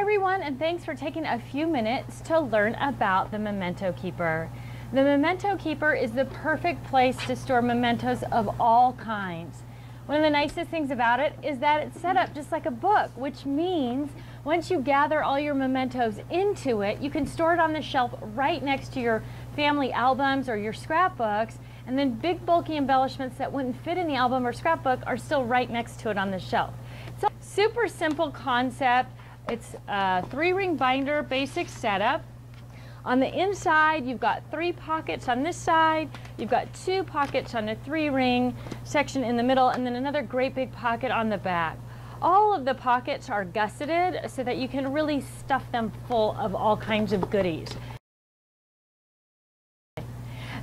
everyone, and thanks for taking a few minutes to learn about the Memento Keeper. The Memento Keeper is the perfect place to store mementos of all kinds. One of the nicest things about it is that it's set up just like a book, which means once you gather all your mementos into it, you can store it on the shelf right next to your family albums or your scrapbooks, and then big bulky embellishments that wouldn't fit in the album or scrapbook are still right next to it on the shelf. A super simple concept. It's a three ring binder basic setup. On the inside, you've got three pockets on this side, you've got two pockets on a three ring section in the middle, and then another great big pocket on the back. All of the pockets are gusseted so that you can really stuff them full of all kinds of goodies.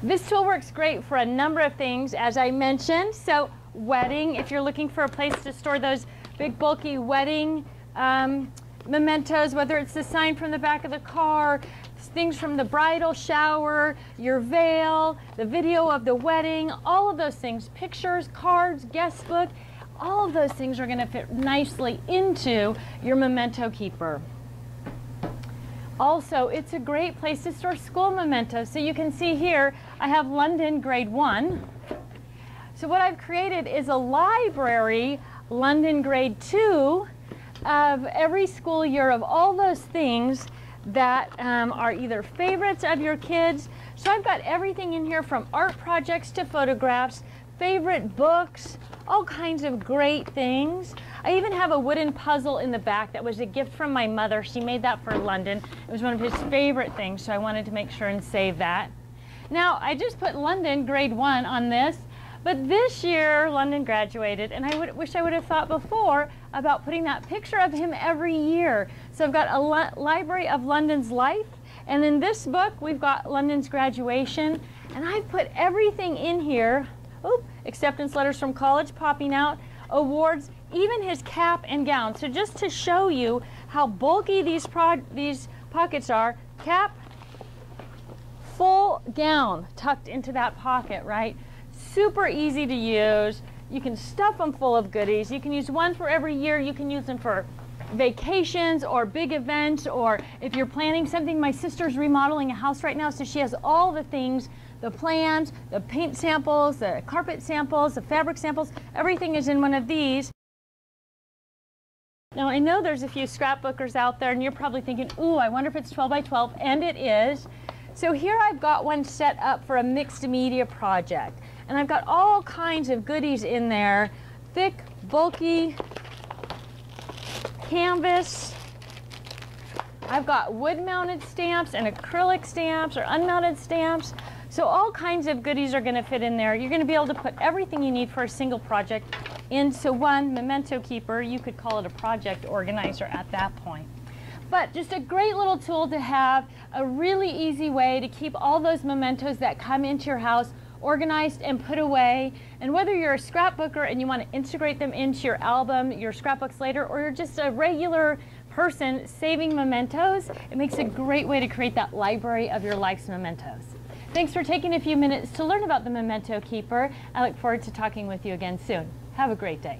This tool works great for a number of things, as I mentioned. So wedding, if you're looking for a place to store those big bulky wedding um, mementos, whether it's the sign from the back of the car, things from the bridal shower, your veil, the video of the wedding, all of those things, pictures, cards, guest book, all of those things are going to fit nicely into your memento keeper. Also, it's a great place to store school mementos. So you can see here, I have London grade one. So what I've created is a library, London grade two, of every school year of all those things that um, are either favorites of your kids. So I've got everything in here from art projects to photographs, favorite books, all kinds of great things. I even have a wooden puzzle in the back that was a gift from my mother. She made that for London. It was one of his favorite things, so I wanted to make sure and save that. Now, I just put London grade one on this, but this year London graduated, and I would, wish I would have thought before about putting that picture of him every year. So I've got a li library of London's life, and in this book we've got London's graduation, and I've put everything in here Oop, acceptance letters from college popping out, awards, even his cap and gown. So just to show you how bulky these, these pockets are, cap, full gown tucked into that pocket, right? Super easy to use. You can stuff them full of goodies. You can use one for every year. You can use them for vacations or big events or if you're planning something. My sister's remodeling a house right now, so she has all the things the plans, the paint samples, the carpet samples, the fabric samples, everything is in one of these. Now I know there's a few scrapbookers out there and you're probably thinking, ooh, I wonder if it's 12 by 12, and it is. So here I've got one set up for a mixed media project. And I've got all kinds of goodies in there, thick, bulky canvas. I've got wood mounted stamps and acrylic stamps or unmounted stamps. So all kinds of goodies are going to fit in there. You're going to be able to put everything you need for a single project into one memento keeper. You could call it a project organizer at that point. But just a great little tool to have, a really easy way to keep all those mementos that come into your house organized and put away. And whether you're a scrapbooker and you want to integrate them into your album, your scrapbooks later, or you're just a regular person saving mementos, it makes a great way to create that library of your life's mementos. Thanks for taking a few minutes to learn about the Memento Keeper. I look forward to talking with you again soon. Have a great day.